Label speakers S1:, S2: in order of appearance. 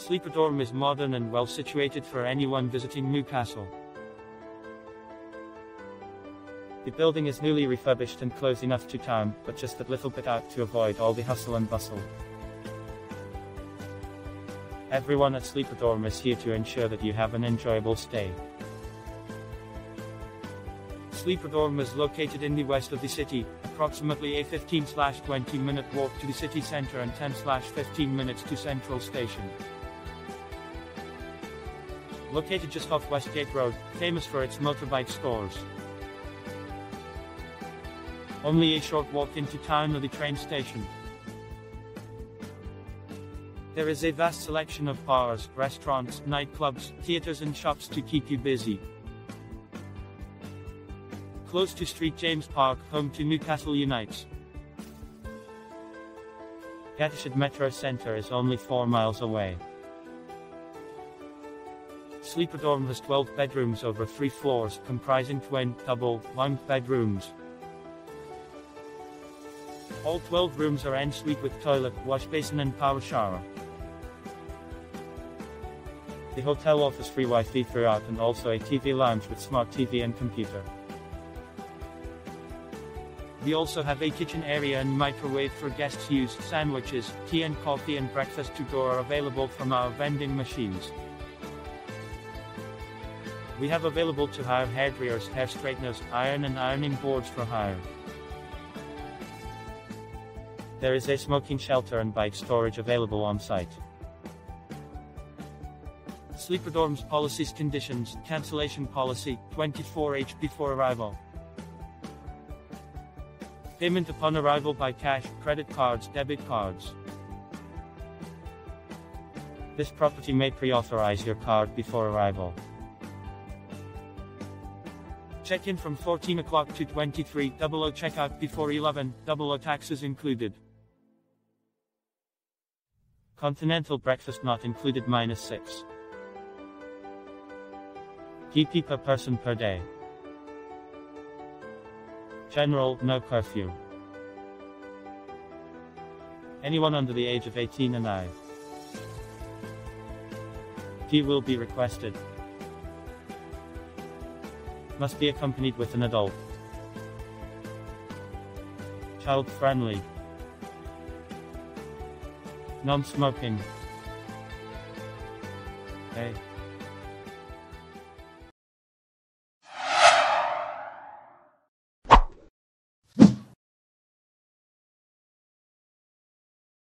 S1: Sleeperdorm is modern and well situated for anyone visiting Newcastle. The building is newly refurbished and close enough to town, but just a little bit out to avoid all the hustle and bustle. Everyone at Sleeperdorm is here to ensure that you have an enjoyable stay. Sleeperdorm is located in the west of the city, approximately a 15-20 minute walk to the city center and 10-15 minutes to Central Station. Located just off Westgate Road, famous for its motorbike stores. Only a short walk into town or the train station. There is a vast selection of bars, restaurants, nightclubs, theaters and shops to keep you busy. Close to St James Park, home to Newcastle Unites. Gateshead Metro Centre is only 4 miles away. Sleeperdorm has 12 bedrooms over 3 floors, comprising twin, double, one bedrooms. All 12 rooms are en-suite with toilet, wash basin and power shower. The hotel offers free Wi-Fi throughout and also a TV lounge with smart TV and computer. We also have a kitchen area and microwave for guests use. Sandwiches, tea and coffee and breakfast to go are available from our vending machines. We have available to hire hairdryers, hair straighteners, iron and ironing boards for hire. There is a smoking shelter and bike storage available on site. Sleeperdorm's policies conditions, cancellation policy, 24H before arrival. Payment upon arrival by cash, credit cards, debit cards. This property may pre-authorize your card before arrival. Check-in from 14 o'clock to 23, 00 checkout before 11, 00 taxes included. Continental breakfast not included minus 6. GP per person per day. General, no curfew. Anyone under the age of 18 and I. Key will be requested. Must be accompanied with an adult. Child friendly. Non-smoking. Okay.